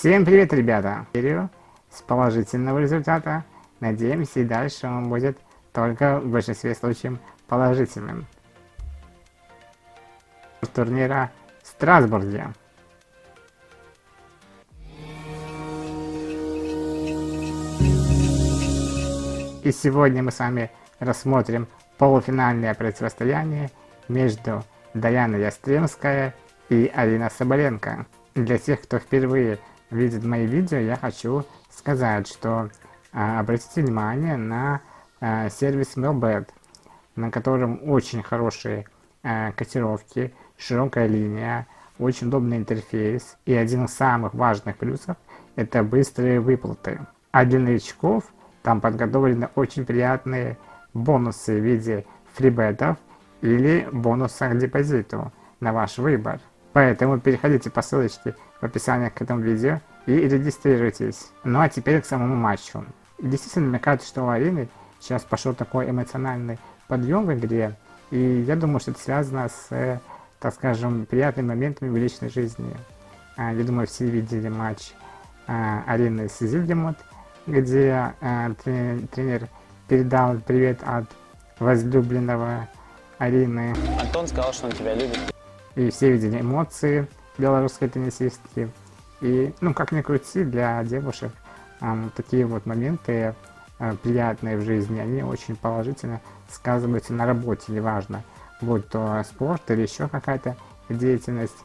Всем привет, ребята! Серию с положительного результата. Надеемся, и дальше он будет только в большинстве случаев положительным. Турнира в Страсбурге. И сегодня мы с вами рассмотрим полуфинальное противостояние между Даяна Ястремская и Алина Соболенко. Для тех, кто впервые видит мои видео, я хочу сказать, что а, обратите внимание на а, сервис Mailbed, на котором очень хорошие а, котировки, широкая линия, очень удобный интерфейс и один из самых важных плюсов – это быстрые выплаты. А для новичков – там подготовлены очень приятные бонусы в виде фрибетов или бонуса к депозиту на ваш выбор. Поэтому переходите по ссылочке в описании к этому видео и регистрируйтесь. Ну а теперь к самому матчу. Действительно, мне кажется, что у Арины сейчас пошел такой эмоциональный подъем в игре, и я думаю, что это связано с, так скажем, приятными моментами в личной жизни. А, я думаю, все видели матч а, Арины с Зильдемот, где э, тренер передал привет от возлюбленного Арины. Антон сказал, что он тебя любит. И все видели эмоции белорусской теннисистки. И, ну, как ни крути, для девушек э, такие вот моменты э, приятные в жизни, они очень положительно сказываются на работе, неважно, будь то спорт или еще какая-то деятельность.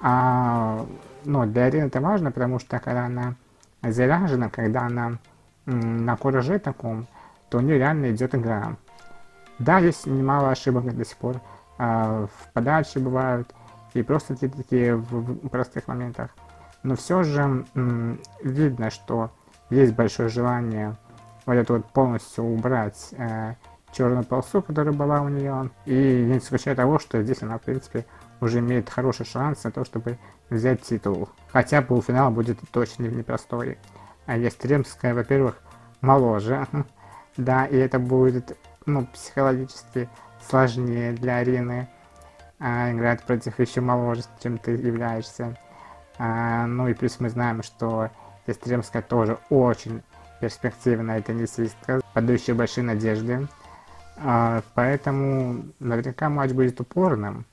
А, ну, для Арины это важно, потому что когда она заряжена, когда она на кураже таком, то у нее реально идет игра. Да, есть немало ошибок до сих пор, а, в подаче бывают, и просто такие, такие в простых моментах. Но все же видно, что есть большое желание вот это вот полностью убрать э, черную полосу, которая была у нее, и не исключая того, что здесь она, в принципе, уже имеет хороший шанс на то, чтобы взять титул. Хотя полуфинал будет точно непростой. А Ястремская, во-первых, моложе. Да, и это будет, ну, психологически сложнее для Арины. А, играть против еще моложе, чем ты являешься. А, ну и плюс мы знаем, что Ястремская тоже очень перспективная теннисистка, подающая большие надежды. А, поэтому наверняка матч будет упорным.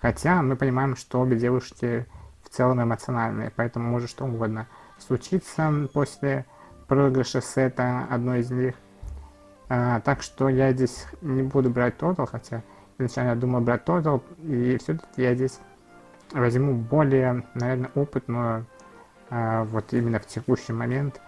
Хотя мы понимаем, что обе девушки в целом эмоциональные, поэтому может что угодно случиться после проигрыша сета одной из них. А, так что я здесь не буду брать тотал, хотя изначально я думал брать тотал, и все-таки я здесь возьму более, наверное, опытную, а, вот именно в текущий момент,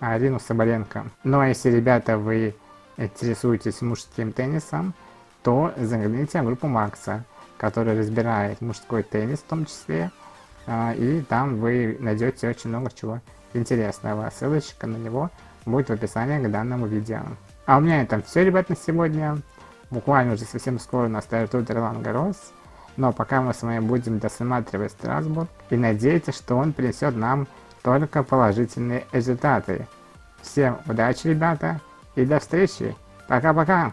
Арину Соболенко. Ну а если, ребята, вы интересуетесь мужским теннисом, то загляните в группу Макса который разбирает мужской теннис в том числе. А, и там вы найдете очень много чего интересного. Ссылочка на него будет в описании к данному видео. А у меня это все, ребят, на сегодня. Буквально уже совсем скоро нас стартует Ролан Гарос. Но пока мы с вами будем досматривать Страсбург и надеяться, что он принесет нам только положительные результаты. Всем удачи, ребята, и до встречи. Пока-пока.